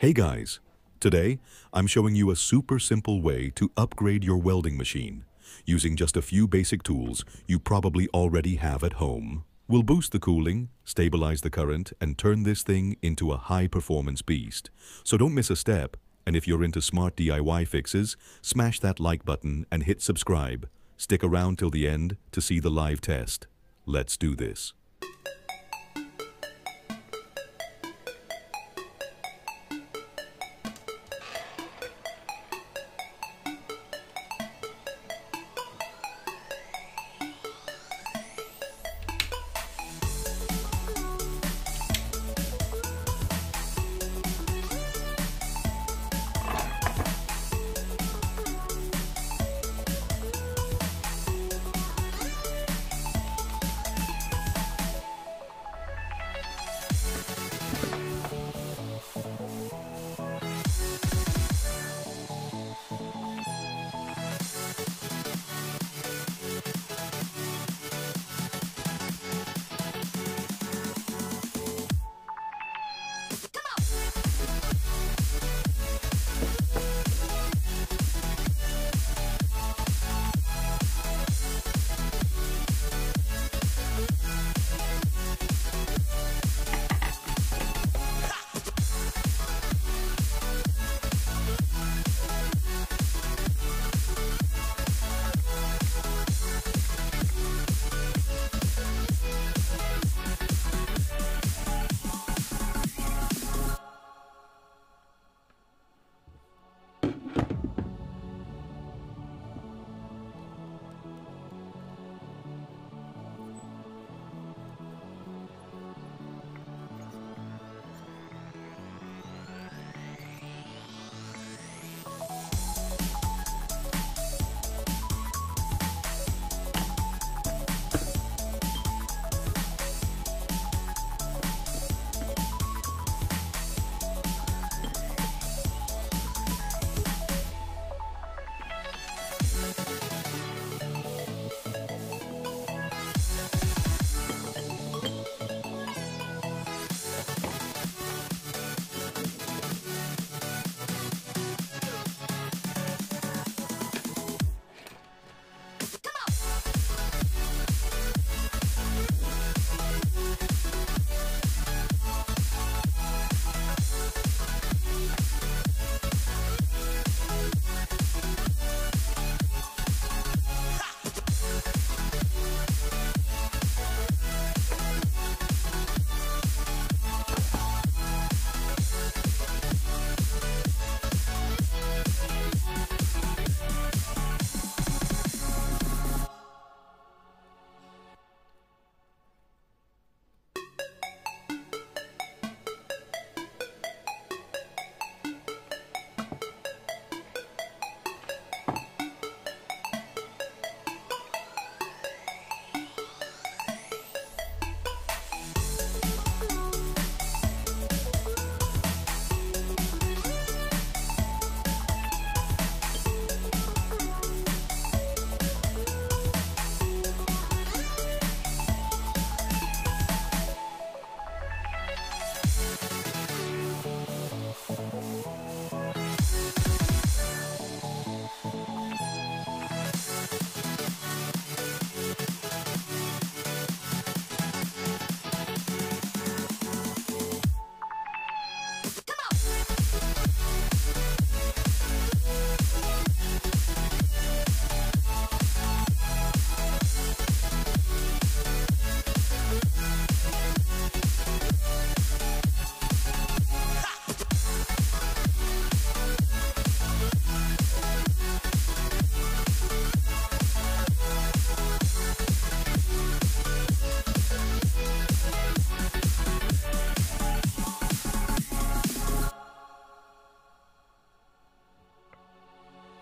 Hey guys, today I'm showing you a super simple way to upgrade your welding machine using just a few basic tools you probably already have at home. We'll boost the cooling, stabilize the current, and turn this thing into a high-performance beast. So don't miss a step, and if you're into smart DIY fixes, smash that like button and hit subscribe. Stick around till the end to see the live test. Let's do this.